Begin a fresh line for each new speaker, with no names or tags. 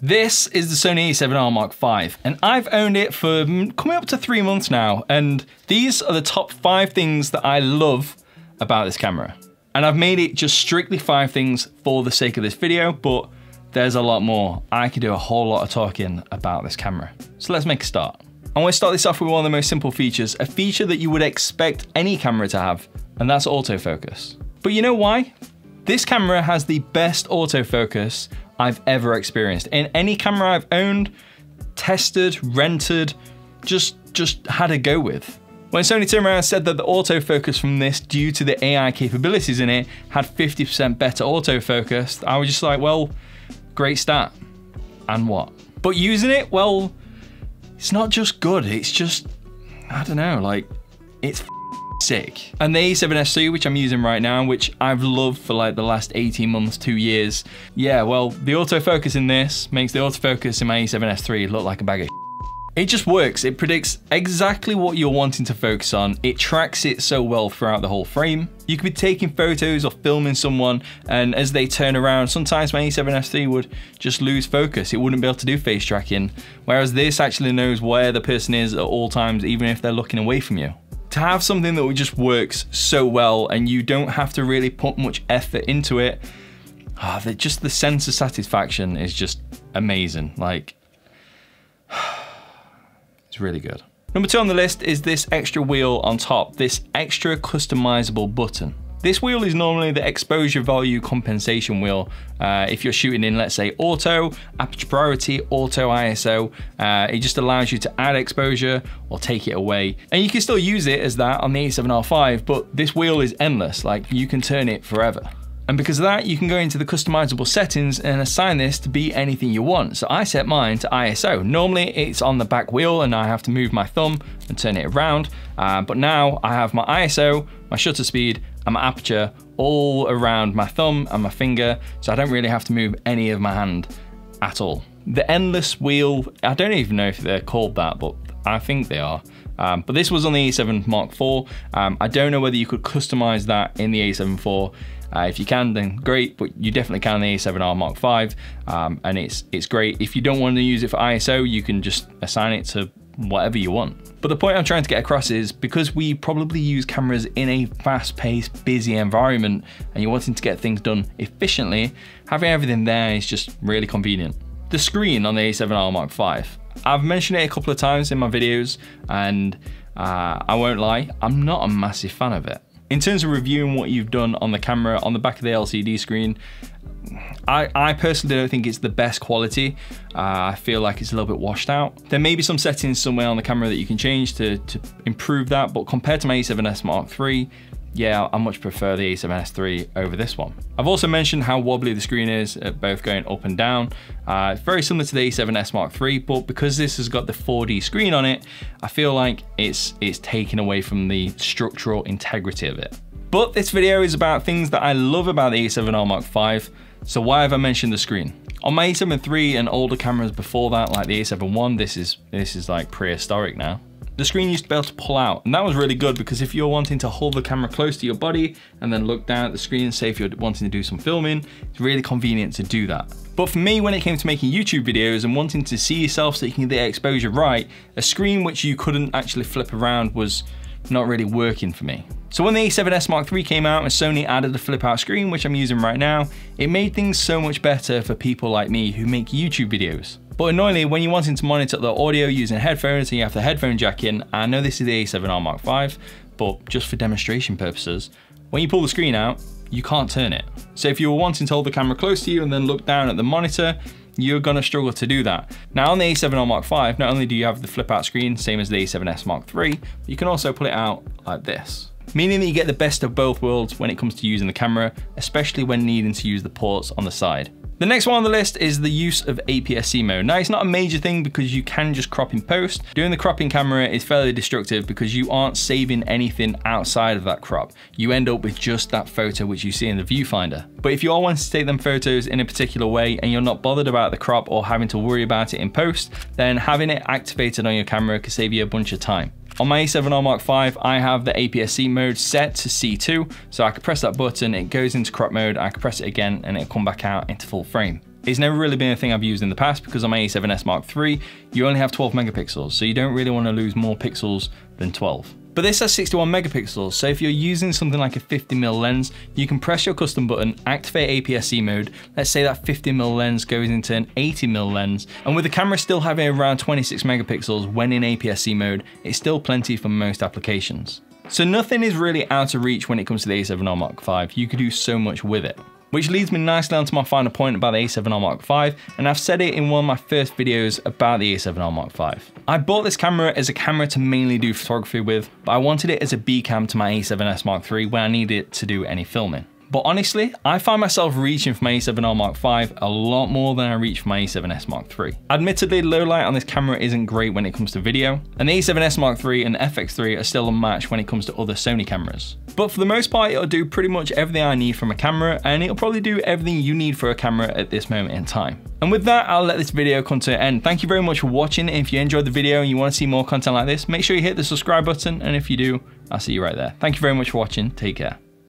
This is the Sony a7R Mark V, and I've owned it for coming up to three months now, and these are the top five things that I love about this camera. And I've made it just strictly five things for the sake of this video, but there's a lot more. I could do a whole lot of talking about this camera. So let's make a start. I want to start this off with one of the most simple features, a feature that you would expect any camera to have, and that's autofocus. But you know why? This camera has the best autofocus I've ever experienced. In any camera I've owned, tested, rented, just, just had a go with. When Sony turned around and said that the autofocus from this, due to the AI capabilities in it, had 50% better autofocus, I was just like, well, great stat. And what? But using it, well, it's not just good, it's just, I don't know, like, it's sick. And the A7S which I'm using right now, which I've loved for like the last 18 months, two years. Yeah, well, the autofocus in this makes the autofocus in my A7S III look like a bag of it just works. It predicts exactly what you're wanting to focus on. It tracks it so well throughout the whole frame. You could be taking photos or filming someone and as they turn around, sometimes my A7S III would just lose focus. It wouldn't be able to do face tracking. Whereas this actually knows where the person is at all times, even if they're looking away from you to have something that just works so well and you don't have to really put much effort into it, oh, just the sense of satisfaction is just amazing. Like, it's really good. Number two on the list is this extra wheel on top, this extra customizable button. This wheel is normally the exposure value compensation wheel. Uh, if you're shooting in, let's say, auto, aperture priority, auto ISO, uh, it just allows you to add exposure or take it away. And you can still use it as that on the A7R5, but this wheel is endless, like you can turn it forever. And because of that, you can go into the customizable settings and assign this to be anything you want. So I set mine to ISO. Normally it's on the back wheel and I have to move my thumb and turn it around. Uh, but now I have my ISO, my shutter speed, and my aperture all around my thumb and my finger. So I don't really have to move any of my hand at all. The endless wheel, I don't even know if they're called that, but I think they are. Um, but this was on the A7 Mark IV. Um, I don't know whether you could customize that in the A7 IV. Uh, if you can, then great, but you definitely can the A7R Mark V, um, and it's it's great. If you don't want to use it for ISO, you can just assign it to whatever you want. But the point I'm trying to get across is because we probably use cameras in a fast-paced, busy environment, and you're wanting to get things done efficiently, having everything there is just really convenient. The screen on the A7R Mark V. I've mentioned it a couple of times in my videos, and uh, I won't lie, I'm not a massive fan of it. In terms of reviewing what you've done on the camera, on the back of the LCD screen, I, I personally don't think it's the best quality. Uh, I feel like it's a little bit washed out. There may be some settings somewhere on the camera that you can change to, to improve that, but compared to my A7S Mark III, yeah, I much prefer the A7S III over this one. I've also mentioned how wobbly the screen is, both going up and down. Uh, very similar to the A7S Mark III, but because this has got the 4D screen on it, I feel like it's, it's taken away from the structural integrity of it. But this video is about things that I love about the A7R Mark V, so why have I mentioned the screen? On my A7 III and older cameras before that, like the A7 I, this is, this is like prehistoric now the screen used to be able to pull out. And that was really good because if you're wanting to hold the camera close to your body and then look down at the screen, say if you're wanting to do some filming, it's really convenient to do that. But for me, when it came to making YouTube videos and wanting to see yourself so you can get the exposure right, a screen which you couldn't actually flip around was not really working for me. So when the A7S Mark III came out and Sony added the flip out screen, which I'm using right now, it made things so much better for people like me who make YouTube videos. But annoyingly, when you're wanting to monitor the audio using headphones and you have the headphone jack in, I know this is the A7R Mark V, but just for demonstration purposes, when you pull the screen out, you can't turn it. So if you were wanting to hold the camera close to you and then look down at the monitor, you're gonna struggle to do that. Now on the A7R Mark V, not only do you have the flip out screen, same as the A7S Mark III, but you can also pull it out like this. Meaning that you get the best of both worlds when it comes to using the camera, especially when needing to use the ports on the side. The next one on the list is the use of APS-C mode. Now it's not a major thing because you can just crop in post. Doing the cropping camera is fairly destructive because you aren't saving anything outside of that crop. You end up with just that photo which you see in the viewfinder. But if you are wanting to take them photos in a particular way and you're not bothered about the crop or having to worry about it in post, then having it activated on your camera can save you a bunch of time. On my A7R Mark V, I have the APS-C mode set to C2, so I can press that button, it goes into crop mode, I can press it again, and it'll come back out into full frame. It's never really been a thing I've used in the past because on my a7S Mark III, you only have 12 megapixels, so you don't really want to lose more pixels than 12. But this has 61 megapixels, so if you're using something like a 50mm lens, you can press your custom button, activate APS-C mode, let's say that 50mm lens goes into an 80mm lens, and with the camera still having around 26 megapixels when in APS-C mode, it's still plenty for most applications. So nothing is really out of reach when it comes to the a7R Mark V, you could do so much with it. Which leads me nicely onto my final point about the a7R Mark V, and I've said it in one of my first videos about the a7R Mark V. I bought this camera as a camera to mainly do photography with, but I wanted it as a B cam to my a7S Mark III when I needed it to do any filming. But honestly, I find myself reaching for my a7R Mark V a lot more than I reach for my a7S Mark III. Admittedly, low light on this camera isn't great when it comes to video, and the a7S Mark III and the FX3 are still unmatched when it comes to other Sony cameras. But for the most part, it'll do pretty much everything I need from a camera, and it'll probably do everything you need for a camera at this moment in time. And with that, I'll let this video come to an end. Thank you very much for watching. If you enjoyed the video and you want to see more content like this, make sure you hit the subscribe button, and if you do, I'll see you right there. Thank you very much for watching. Take care.